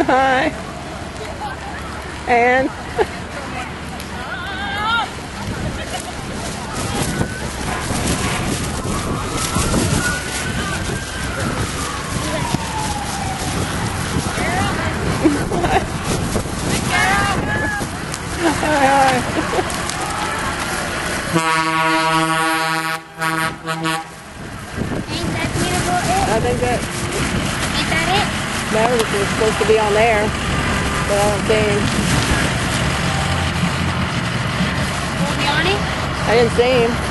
Hi. And hi, hi. Ain't that beautiful? I think that it? was supposed to be on there, but I don't think Will be on it? I didn't see him.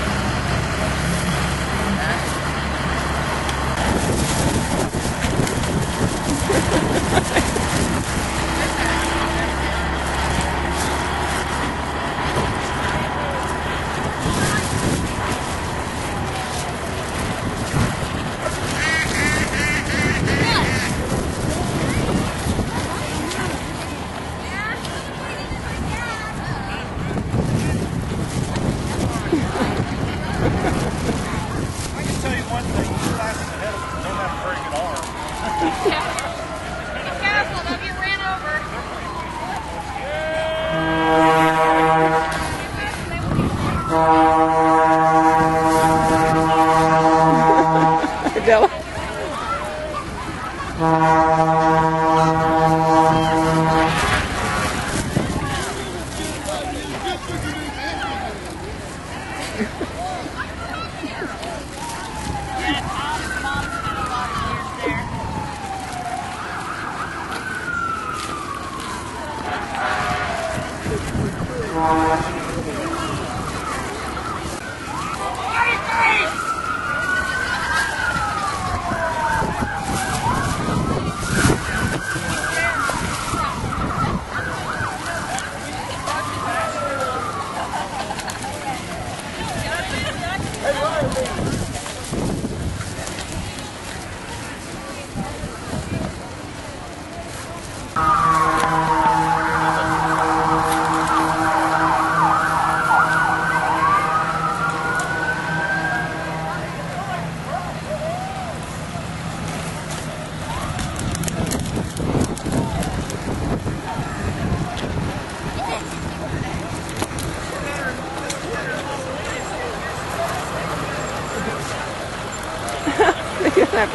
You're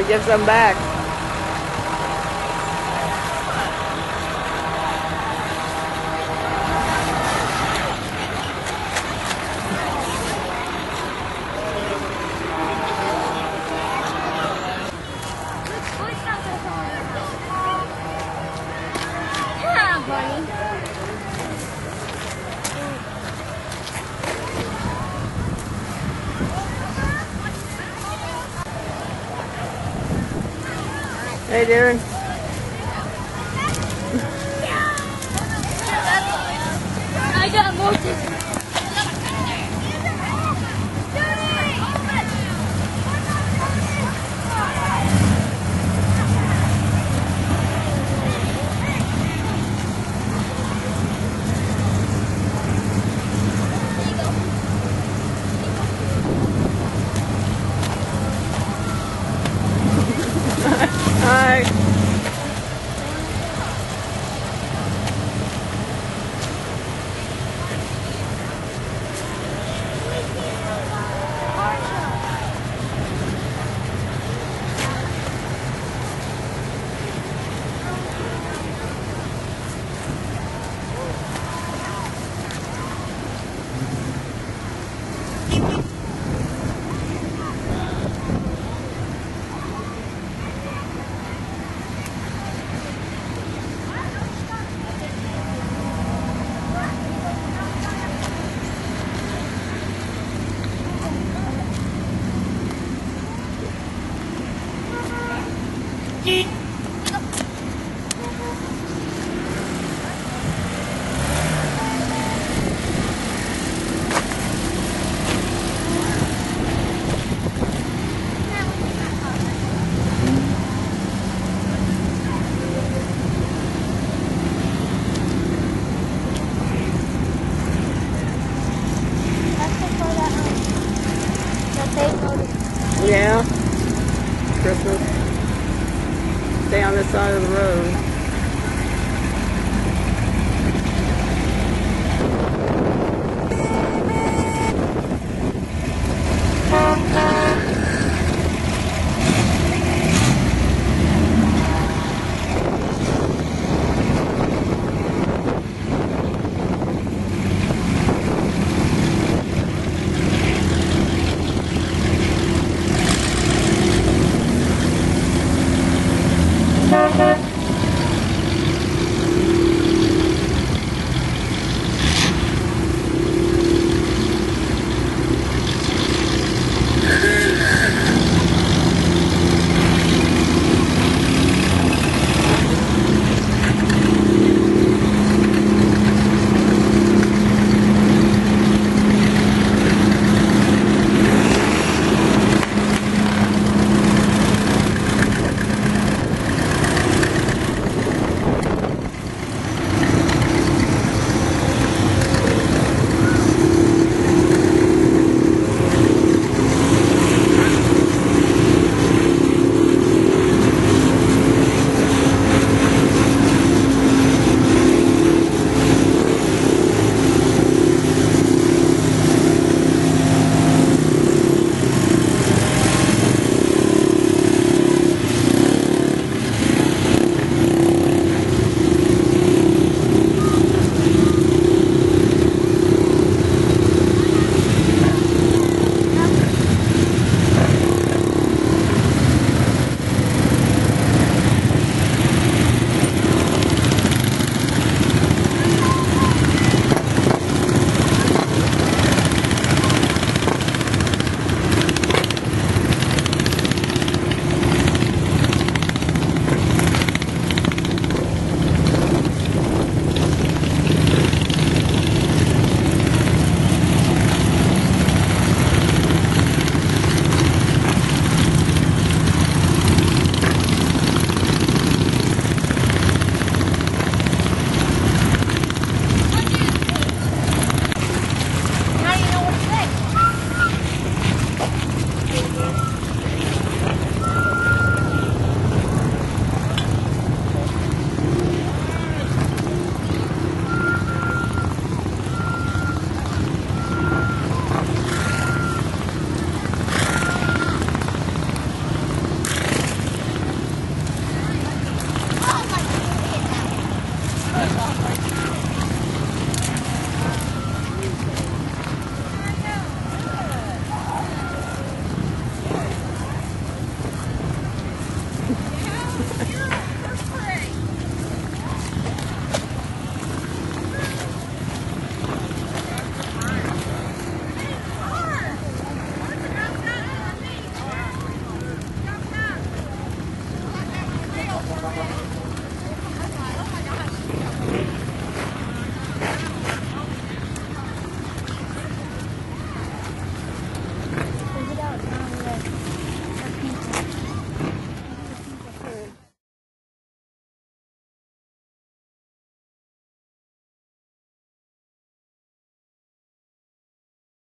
to give some back. Darren. I got more side of the road.